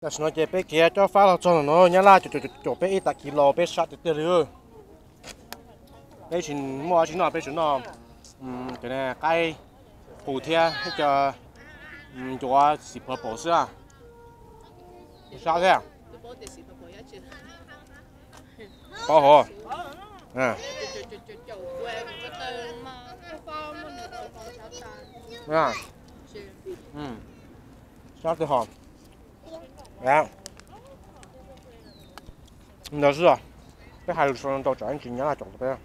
là nó chế bé kia cho phá là cho nó nhá la cho cho cho bé ít tạ kilo bé sát được tiêu bé xin mua xin nó bé xin nó um cái này cái hủ thia hay cho um cho xịt bò bò sữa à. Sao thế bao hồ à? À. Ừ sao thế hòm 啊！真的是，这孩子说上都转基因啊，长得这。